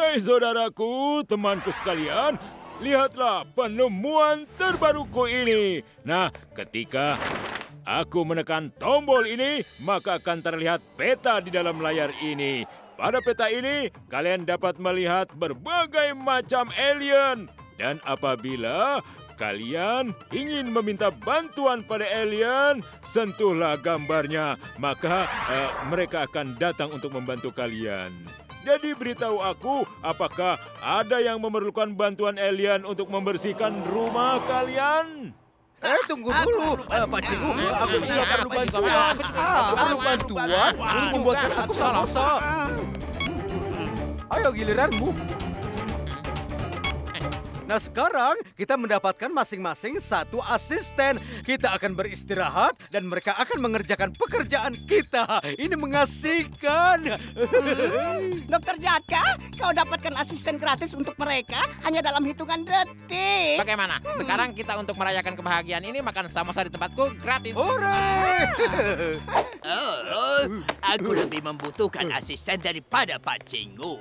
Hei saudaraku, temanku sekalian, lihatlah penemuan terbaruku ini. Nah, ketika aku menekan tombol ini, maka akan terlihat peta di dalam layar ini. Pada peta ini, kalian dapat melihat berbagai macam alien. Dan apabila kalian ingin meminta bantuan pada alien, sentuhlah gambarnya, maka uh, mereka akan datang untuk membantu kalian. Jadi beritahu aku, apakah ada yang memerlukan bantuan alien untuk membersihkan rumah kalian? Eh, tunggu dulu, uh, Pak Cikgu. Aku juga perlu bantuan. Aku perlu bantuan untuk membuatkan aku samosa. Ayo giliranmu. Nah sekarang kita mendapatkan masing-masing satu asisten. Kita akan beristirahat dan mereka akan mengerjakan pekerjaan kita. Ini mengasihkan. Hmm, Dokter Jaka, kau dapatkan asisten gratis untuk mereka hanya dalam hitungan detik. Bagaimana? Sekarang kita untuk merayakan kebahagiaan ini makan samosa di tempatku gratis. Hore! Oh, aku lebih membutuhkan asisten daripada Pak Cinggu.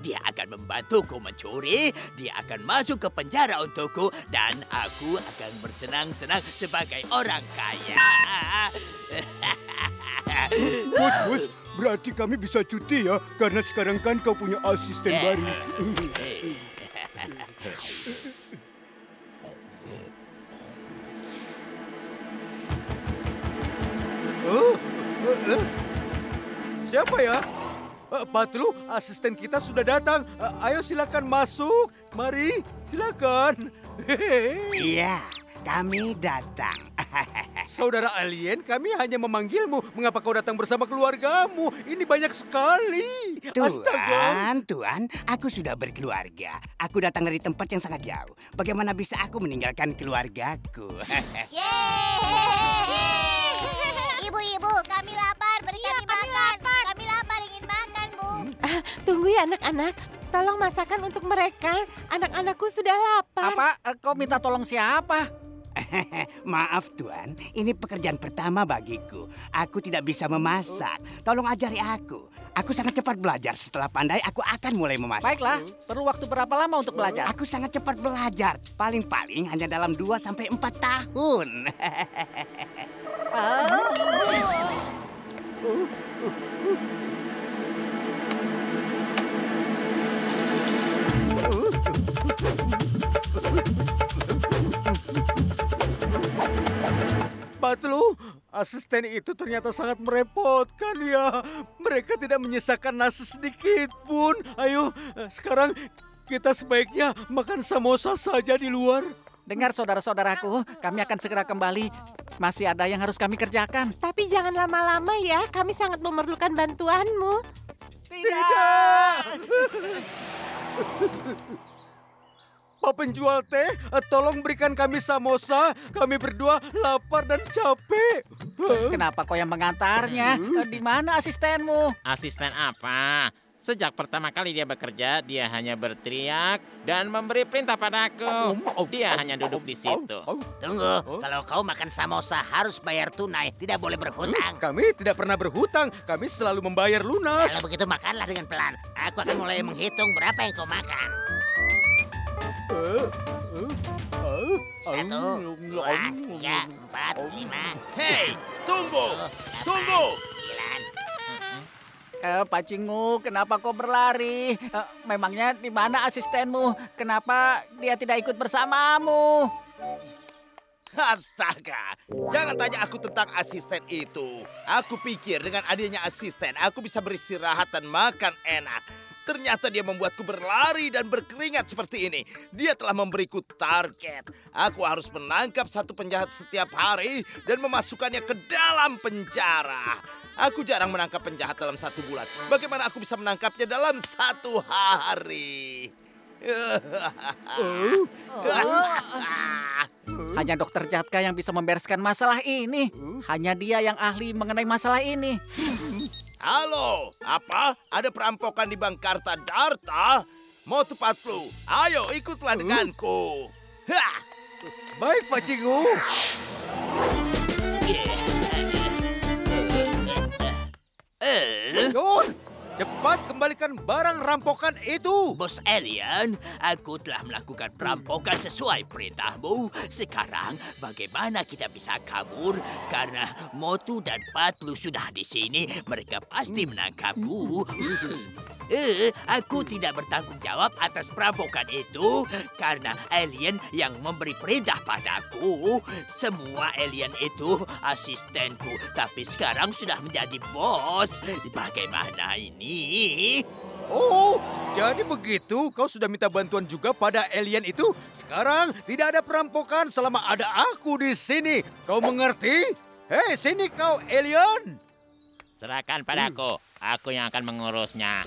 Dia akan membantuku mencuri, dia akan masuk ke penjara untukku, dan aku akan bersenang-senang sebagai orang kaya. Bos, bos, berarti kami bisa cuti ya, karena sekarang kan kau punya asisten baru. Oh, eh, eh. Siapa ya? Eh, Patlu, asisten kita sudah datang. Eh, Ayo silakan masuk. Mari, silakan. Iya, kami datang. Saudara alien, kami hanya memanggilmu. Mengapa kau datang bersama keluargamu? Ini banyak sekali. Astaga. Tuan, Tuan, aku sudah berkeluarga. Aku datang dari tempat yang sangat jauh. Bagaimana bisa aku meninggalkan keluargaku? Ibu-ibu, tunggu ya anak-anak. Tolong masakan untuk mereka. Anak-anakku sudah lapar. Apa? Eh, Kau minta tolong siapa? Maaf Tuan, ini pekerjaan pertama bagiku. Aku tidak bisa memasak. Tolong ajari aku. Aku sangat cepat belajar. Setelah pandai, aku akan mulai memasak. Baiklah, perlu waktu berapa lama untuk belajar? Aku sangat cepat belajar. Paling-paling hanya dalam 2 sampai 4 tahun. Patlu, asisten itu ternyata sangat merepotkan ya. Mereka tidak menyisakan nasi sedikit pun. Ayo, eh, sekarang kita sebaiknya makan samosa saja di luar. Dengar saudara-saudaraku, kami akan segera kembali. Masih ada yang harus kami kerjakan. Tapi jangan lama-lama ya. Kami sangat memerlukan bantuanmu. Tidak. Pak penjual teh, eh, tolong berikan kami samosa. Kami berdua lapar dan capek. Kenapa kau yang mengantarnya? Eh, Di mana asistenmu? Asisten apa? Sejak pertama kali dia bekerja, dia hanya berteriak dan memberi perintah padaku. Dia hanya duduk di situ. Tunggu, kalau kau makan samosa harus bayar tunai, tidak boleh berhutang. Kami tidak pernah berhutang. Kami selalu membayar lunas. Kalau begitu makanlah dengan pelan. Aku akan mulai menghitung berapa yang kau makan. Satu, dua, tiga, empat, lima. Hei, tunggu, tunggu. Sembilan. Eh, Pak Cingu, kenapa kau berlari? Eh, memangnya di mana asistenmu? Kenapa dia tidak ikut bersamamu? Astaga, jangan tanya aku tentang asisten itu. Aku pikir dengan adanya asisten, aku bisa beristirahat dan makan enak. Ternyata dia membuatku berlari dan berkeringat seperti ini. Dia telah memberiku target. Aku harus menangkap satu penjahat setiap hari dan memasukkannya ke dalam penjara. Aku jarang menangkap penjahat dalam satu bulan. Bagaimana aku bisa menangkapnya dalam satu hari? Hanya dokter Jatka yang bisa membereskan masalah ini. Hanya dia yang ahli mengenai masalah ini. Halo, apa? Ada perampokan di Bangkarta Darta? Mau tepat flu? Ayo ikutlah denganku. Hah! Baik, Pak Cingu. Cepat kembalikan barang rampokan itu. Bos Alien, aku telah melakukan perampokan sesuai perintahmu. Sekarang bagaimana kita bisa kabur? Karena Motu dan Patlu sudah di sini, mereka pasti menangkapku. Eh, aku tidak bertanggung jawab atas perampokan itu karena alien yang memberi perintah padaku. Semua alien itu asistenku, tapi sekarang sudah menjadi bos. Bagaimana ini? Oh, jadi begitu kau sudah minta bantuan juga pada alien itu? Sekarang tidak ada perampokan selama ada aku di sini. Kau mengerti? Hei, sini kau alien. Serahkan padaku. Aku yang akan mengurusnya.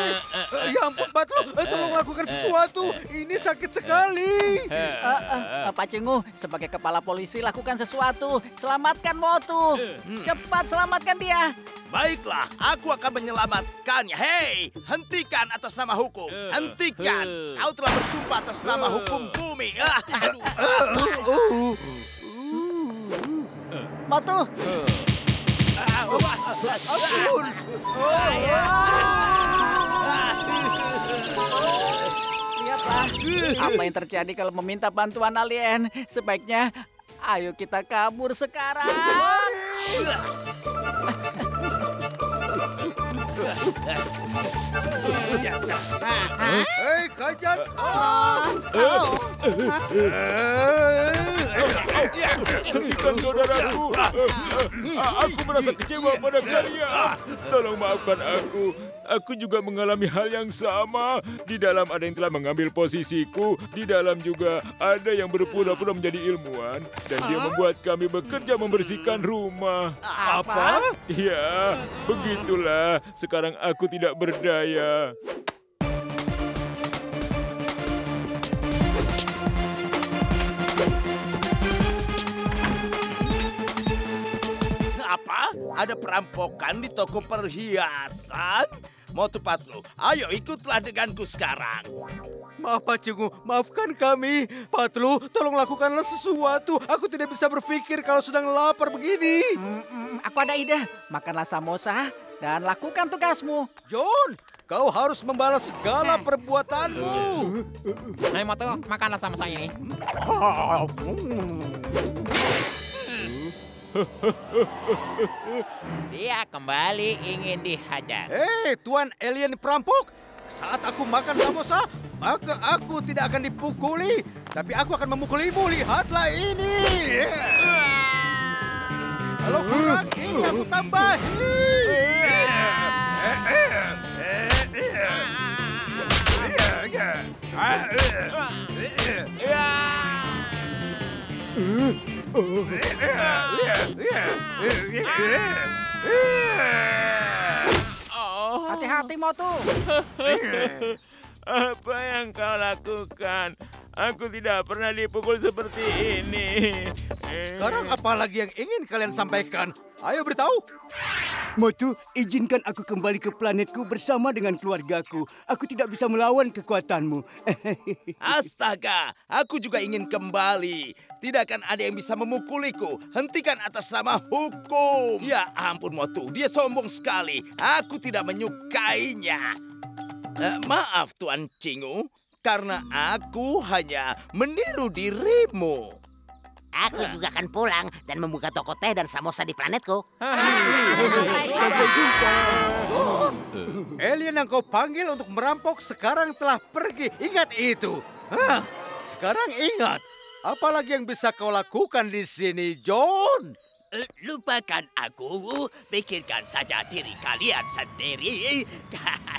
ya ampun, Batlu, eh, tolong lakukan sesuatu. Ini sakit sekali. Eh, eh, Pak Cingu, sebagai kepala polisi lakukan sesuatu. Selamatkan Motu. Cepat selamatkan dia. Baiklah, aku akan menyelamatkannya. Hei, hentikan atas nama hukum. Hentikan. Kau telah bersumpah atas nama hukum bumi. Ah, aduh. Motu, Ampun. lihatlah. Apa yang terjadi kalau meminta bantuan alien? Sebaiknya ayo kita kabur sekarang. Hei, kacat. Hentikan saudaraku. Aku merasa kecewa pada kalian. Tolong maafkan aku. Aku juga mengalami hal yang sama. Di dalam ada yang telah mengambil posisiku. Di dalam juga ada yang berpura-pura menjadi ilmuwan. Dan dia membuat kami bekerja membersihkan rumah. Apa? Ya, begitulah. Sekarang aku tidak berdaya. Ada perampokan di toko perhiasan? Motu Patlu, ayo ikutlah denganku sekarang. Maaf Pak Cungu, maafkan kami. Patlu, tolong lakukanlah sesuatu. Aku tidak bisa berpikir kalau sedang lapar begini. Hmm, hmm, aku ada ide. Makanlah samosa dan lakukan tugasmu. John, kau harus membalas segala perbuatanmu. Hai Moto, makanlah sama saya ini. Dia kembali ingin dihajar. Hei, Tuan Alien Perampok. Saat aku makan samosa, maka aku tidak akan dipukuli. Tapi aku akan memukulimu. Lihatlah ini. Kalau kurang, ini aku tambahi. Hati-hati Motu. Apa yang kau lakukan? Aku tidak pernah dipukul seperti ini. Sekarang apa lagi yang ingin kalian sampaikan? Ayo beritahu. Motu, izinkan aku kembali ke planetku bersama dengan keluargaku. Aku tidak bisa melawan kekuatanmu. Astaga, aku juga ingin kembali. Tidak akan ada yang bisa memukuliku. Hentikan atas nama hukum. Ya ampun Motu, dia sombong sekali. Aku tidak menyukainya. Eh, maaf Tuan Cingu, karena aku hanya meniru dirimu. Aku juga akan pulang dan membuka toko teh dan samosa di planetku. Alien yang kau panggil untuk merampok sekarang telah pergi. Ingat itu. Hah, sekarang ingat. Apalagi yang bisa kau lakukan di sini, John? Eh, Lupakan aku, pikirkan saja diri kalian sendiri.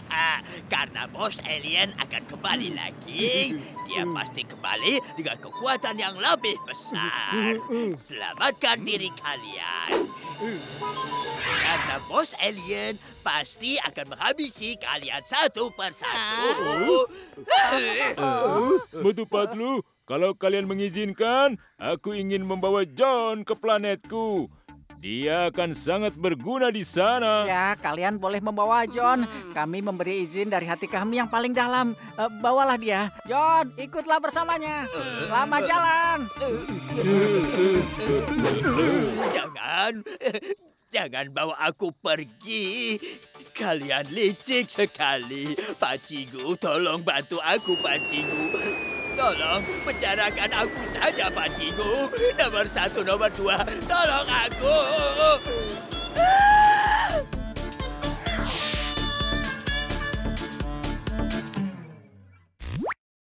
Karena bos alien akan kembali lagi. Dia pasti kembali dengan kekuatan yang lebih besar. Selamatkan diri kalian. Karena bos alien pasti akan menghabisi kalian satu persatu. Betul Patlu, kalau kalian mengizinkan, aku ingin membawa John ke planetku. Dia akan sangat berguna di sana. Ya, kalian boleh membawa John. Kami memberi izin dari hati kami yang paling dalam. Eh, bawalah dia. John, ikutlah bersamanya. Selamat jalan. Jangan, jangan bawa aku pergi. Kalian licik sekali. Pak Cigu, tolong bantu aku, Pak Cigu. Tolong penjarakan aku saja, Pak Cigu. Nomor satu, nomor dua, tolong aku.